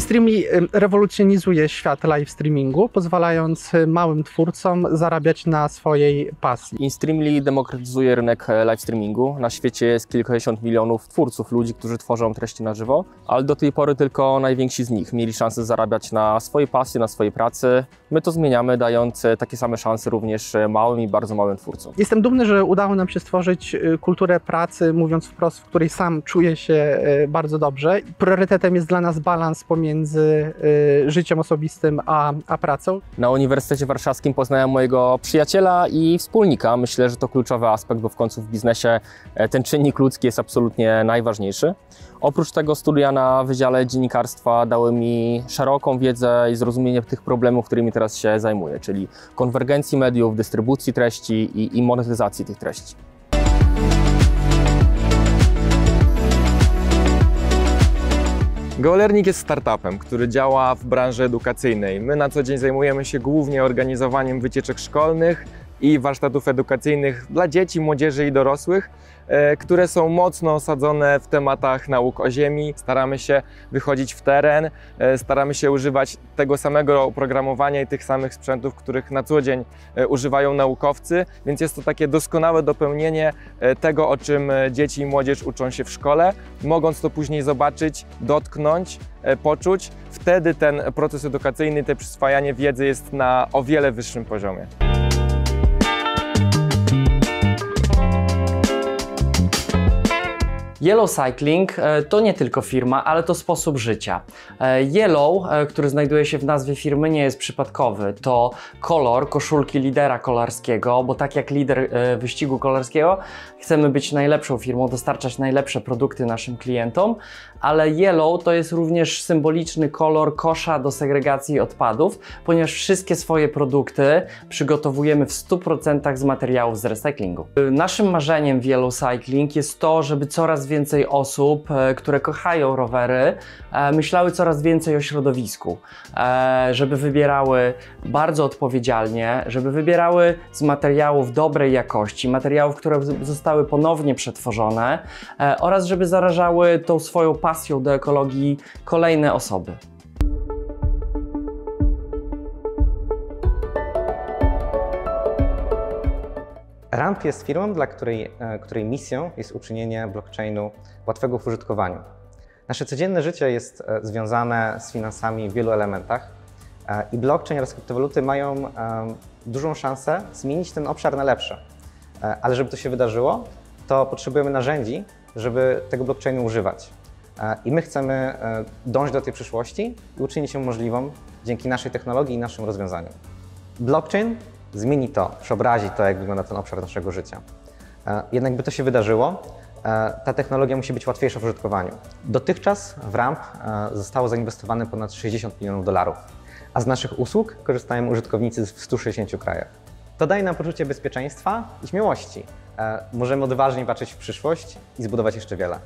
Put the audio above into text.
Streamly rewolucjonizuje świat live streamingu, pozwalając y, małym twórcom zarabiać na swojej pasji. InStreamly demokratyzuje rynek e, live streamingu. Na świecie jest kilkadziesiąt milionów twórców, ludzi, którzy tworzą treści na żywo, ale do tej pory tylko najwięksi z nich mieli szansę zarabiać na swojej pasji, na swojej pracy. My to zmieniamy, dając e, takie same szanse również e, małym i bardzo małym twórcom. Jestem dumny, że udało nam się stworzyć kulturę pracy, mówiąc wprost, w której sam czuję się bardzo dobrze. Priorytetem jest dla nas balans pomiędzy y, życiem osobistym a, a pracą. Na Uniwersytecie Warszawskim poznałem mojego przyjaciela i wspólnika. Myślę, że to kluczowy aspekt, bo w końcu w biznesie e, ten czynnik ludzki jest absolutnie najważniejszy. Oprócz tego studia na Wydziale Dziennikarstwa dały mi szeroką wiedzę i zrozumienie tych problemów, którymi teraz się zajmuję, czyli konwergencji mediów, dystrybucji treści i, i monetyzacji tych treści. GoLearning jest startupem, który działa w branży edukacyjnej. My na co dzień zajmujemy się głównie organizowaniem wycieczek szkolnych i warsztatów edukacyjnych dla dzieci, młodzieży i dorosłych, e, które są mocno osadzone w tematach nauk o Ziemi. Staramy się wychodzić w teren, e, staramy się używać tego samego oprogramowania i tych samych sprzętów, których na co dzień e, używają naukowcy, więc jest to takie doskonałe dopełnienie tego, o czym dzieci i młodzież uczą się w szkole, mogąc to później zobaczyć, dotknąć, poczuć. Wtedy ten proces edukacyjny, te przyswajanie wiedzy jest na o wiele wyższym poziomie. Yellow Cycling e, to nie tylko firma, ale to sposób życia. E, Yellow, e, który znajduje się w nazwie firmy, nie jest przypadkowy. To kolor koszulki lidera kolarskiego, bo tak jak lider wyścigu kolarskiego, chcemy być najlepszą firmą, dostarczać najlepsze produkty naszym klientom, ale Yellow to jest również symboliczny kolor kosza do segregacji odpadów, ponieważ wszystkie swoje produkty przygotowujemy w 100% z materiałów z recyklingu. Naszym marzeniem w Yellow Cycling jest to, żeby coraz więcej osób, e, które kochają rowery, e, myślały coraz więcej o środowisku, e, żeby wybierały bardzo odpowiedzialnie, żeby wybierały z materiałów dobrej jakości, materiałów, które zostały ponownie przetworzone oraz żeby zarażały tą swoją pasją do ekologii kolejne osoby. Ramp jest firmą, dla której, e, której misją jest uczynienie blockchainu łatwego w użytkowaniu. Nasze codzienne życie jest e, związane z finansami w wielu elementach e, i blockchain oraz kryptowaluty mają dużą szansę zmienić ten obszar na lepsze. Ale żeby to się wydarzyło, to potrzebujemy narzędzi, żeby tego blockchainu używać. I my chcemy dążyć do tej przyszłości i uczynić ją możliwą dzięki naszej technologii i naszym rozwiązaniom. Blockchain zmieni to, przeobrazi to, jak wygląda ten obszar naszego życia. E, Jednak by to się wydarzyło, e, ta technologia musi być łatwiejsza w użytkowaniu. Dotychczas w RAMP e, zostało zainwestowane ponad 60 milionów dolarów, a z naszych usług korzystają użytkownicy w 160 krajach. To daje nam poczucie bezpieczeństwa i śmiałości. Możemy odważnie patrzeć w przyszłość i zbudować jeszcze wiele.